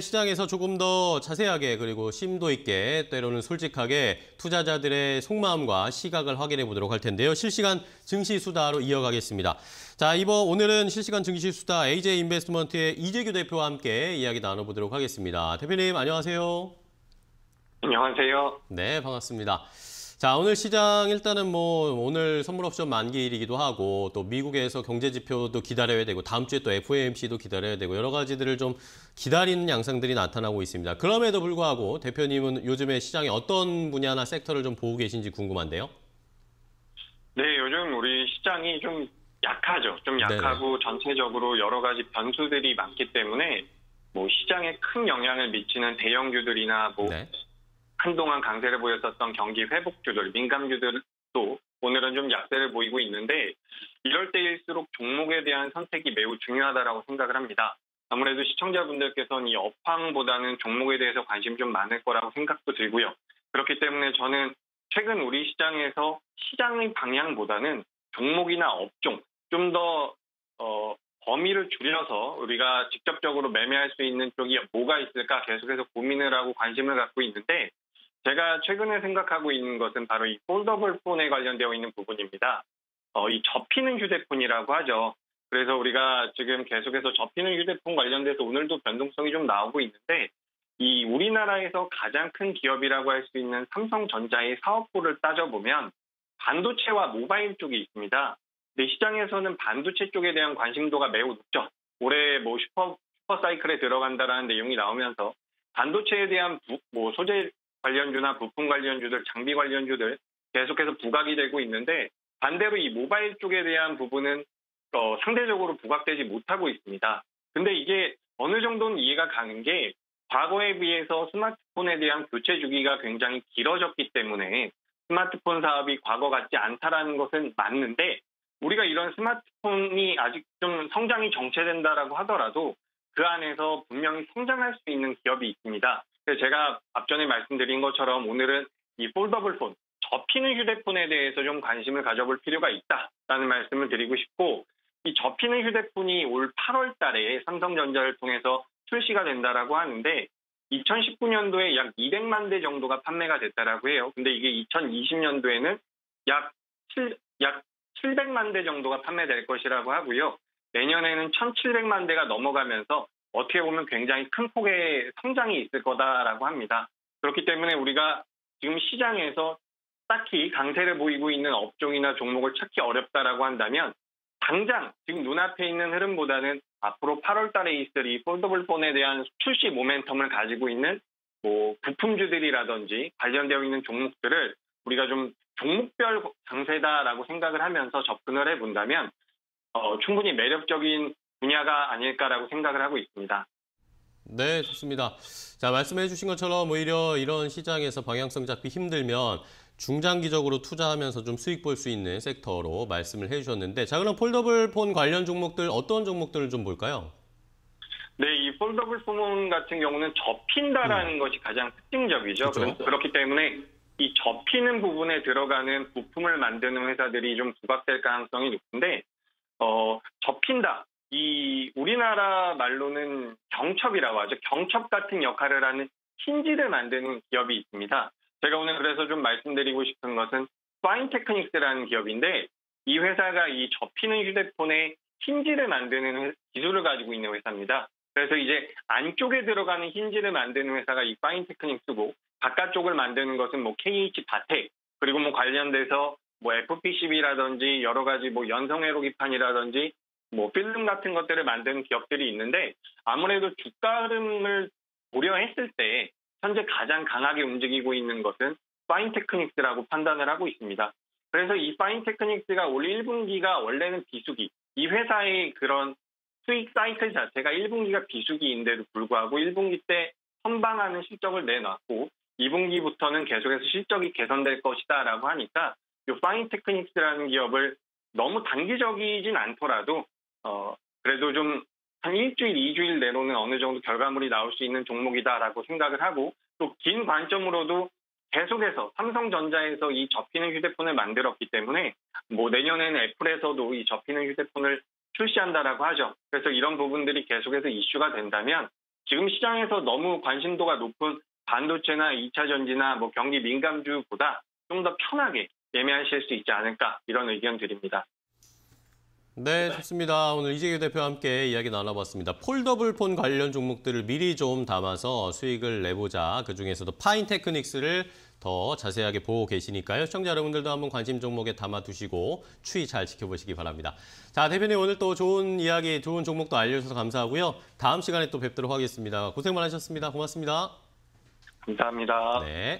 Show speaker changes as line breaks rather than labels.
시장에서 조금 더 자세하게 그리고 심도 있게 때로는 솔직하게 투자자들의 속마음과 시각을 확인해 보도록 할 텐데요. 실시간 증시 수다로 이어가겠습니다. 자, 이번 오늘은 실시간 증시 수다 AJ 인베스트먼트의 이재규 대표와 함께 이야기 나눠 보도록 하겠습니다. 대표님 안녕하세요.
안녕하세요.
네, 반갑습니다. 자, 오늘 시장 일단은 뭐 오늘 선물 옵션 만기일이기도 하고 또 미국에서 경제 지표도 기다려야 되고 다음 주에 또 FOMC도 기다려야 되고 여러 가지들을 좀 기다리는 양상들이 나타나고 있습니다. 그럼에도 불구하고 대표님은 요즘에 시장에 어떤 분야나 섹터를 좀 보고 계신지 궁금한데요.
네, 요즘 우리 시장이 좀 약하죠. 좀 약하고 네네. 전체적으로 여러 가지 변수들이 많기 때문에 뭐 시장에 큰 영향을 미치는 대형주들이나 뭐 네. 한동안 강세를 보였었던 경기 회복주들, 민감주들도 오늘은 좀 약세를 보이고 있는데 이럴 때일수록 종목에 대한 선택이 매우 중요하다고 생각을 합니다. 아무래도 시청자분들께서는 이 업황보다는 종목에 대해서 관심 좀 많을 거라고 생각도 들고요. 그렇기 때문에 저는 최근 우리 시장에서 시장의 방향보다는 종목이나 업종 좀더 어, 범위를 줄여서 우리가 직접적으로 매매할 수 있는 쪽이 뭐가 있을까 계속해서 고민을 하고 관심을 갖고 있는데 제가 최근에 생각하고 있는 것은 바로 이 폴더블 폰에 관련되어 있는 부분입니다. 어, 이 접히는 휴대폰이라고 하죠. 그래서 우리가 지금 계속해서 접히는 휴대폰 관련돼서 오늘도 변동성이 좀 나오고 있는데 이 우리나라에서 가장 큰 기업이라고 할 수 있는 삼성전자의 사업부를 따져보면 반도체와 모바일 쪽이 있습니다. 근데 시장에서는 반도체 쪽에 대한 관심도가 매우 높죠. 올해 뭐 슈퍼, 슈퍼 사이클에 들어간다라는 내용이 나오면서 반도체에 대한 부, 뭐 소재 관련주나 부품 관련주들, 장비 관련주들 계속해서 부각이 되고 있는데 반대로 이 모바일 쪽에 대한 부분은 어, 상대적으로 부각되지 못하고 있습니다. 근데 이게 어느 정도는 이해가 가는 게 과거에 비해서 스마트폰에 대한 교체 주기가 굉장히 길어졌기 때문에 스마트폰 사업이 과거 같지 않다라는 것은 맞는데 우리가 이런 스마트폰이 아직 좀 성장이 정체된다라고 하더라도 그 안에서 분명히 성장할 수 있는 기업이 있습니다. 제가 앞전에 말씀드린 것처럼 오늘은 이 폴더블 폰, 접히는 휴대폰에 대해서 좀 관심을 가져볼 필요가 있다라는 말씀을 드리고 싶고 이 접히는 휴대폰이 올 8월 달에 삼성전자를 통해서 출시가 된다라고 하는데 2019년도에 약 200만 대 정도가 판매가 됐다라고 해요. 근데 이게 2020년도에는 약 7, 약 700만 대 정도가 판매될 것이라고 하고요. 내년에는 1,700만 대가 넘어가면서 어떻게 보면 굉장히 큰 폭의 성장이 있을 거다라고 합니다. 그렇기 때문에 우리가 지금 시장에서 딱히 강세를 보이고 있는 업종이나 종목을 찾기 어렵다라고 한다면 당장 지금 눈앞에 있는 흐름보다는 앞으로 8월 달에 있을 이 폴더블 폰에 대한 출시 모멘텀을 가지고 있는 뭐 부품주들이라든지 관련되어 있는 종목들을 우리가 좀 종목별 강세다라고 생각을 하면서 접근을 해본다면 어, 충분히 매력적인 분야가 아닐까라고 생각을 하고 있습니다.
네, 좋습니다. 자, 말씀해 주신 것처럼 오히려 이런 시장에서 방향성 잡기 힘들면 중장기적으로 투자하면서 좀 수익 볼 수 있는 섹터로 말씀을 해 주셨는데 자, 그럼 폴더블 폰 관련 종목들 어떤 종목들을 좀 볼까요?
네, 이 폴더블 폰 같은 경우는 접힌다라는 음. 것이 가장 특징적이죠. 그렇죠? 그렇기 때문에 이 접히는 부분에 들어가는 부품을 만드는 회사들이 좀 부각될 가능성이 높은데 어, 접힌다. 이 우리나라 말로는 경첩이라고 하죠. 경첩 같은 역할을 하는 힌지를 만드는 기업이 있습니다. 제가 오늘 그래서 좀 말씀드리고 싶은 것은 파인테크닉스라는 기업인데 이 회사가 이 접히는 휴대폰에 힌지를 만드는 기술을 가지고 있는 회사입니다. 그래서 이제 안쪽에 들어가는 힌지를 만드는 회사가 이 파인테크닉스고 바깥쪽을 만드는 것은 뭐 KH 바텍 그리고 뭐 관련돼서 뭐 FPCB라든지 여러 가지 뭐 연성회로 기판이라든지 뭐 필름 같은 것들을 만드는 기업들이 있는데 아무래도 주가 흐름을 고려했을 때 현재 가장 강하게 움직이고 있는 것은 파인테크닉스라고 판단을 하고 있습니다. 그래서 이 파인테크닉스가 올 1분기가 원래는 비수기, 이 회사의 그런 수익 사이클 자체가 1분기가 비수기인데도 불구하고 1분기 때 선방하는 실적을 내놨고 2분기부터는 계속해서 실적이 개선될 것이다라고 하니까 이 파인테크닉스라는 기업을 너무 단기적이진 않더라도 어, 그래도 좀 한 일주일, 이주일 내로는 어느 정도 결과물이 나올 수 있는 종목이다라고 생각을 하고 또 긴 관점으로도 계속해서 삼성전자에서 이 접히는 휴대폰을 만들었기 때문에 뭐 내년에는 애플에서도 이 접히는 휴대폰을 출시한다라고 하죠. 그래서 이런 부분들이 계속해서 이슈가 된다면 지금 시장에서 너무 관심도가 높은 반도체나 2차 전지나 뭐 경기 민감주보다 좀 더 편하게 매매하실 수 있지 않을까 이런 의견 드립니다.
네, 좋습니다. 오늘 이재규 대표와 함께 이야기 나눠봤습니다. 폴더블 폰 관련 종목들을 미리 좀 담아서 수익을 내보자. 그중에서도 파인 테크닉스를 더 자세하게 보고 계시니까요. 시청자 여러분들도 한번 관심 종목에 담아두시고 추이 잘 지켜보시기 바랍니다. 자, 대표님 오늘 또 좋은 이야기, 좋은 종목도 알려주셔서 감사하고요. 다음 시간에 또 뵙도록 하겠습니다. 고생 많으셨습니다. 고맙습니다.
감사합니다.
네.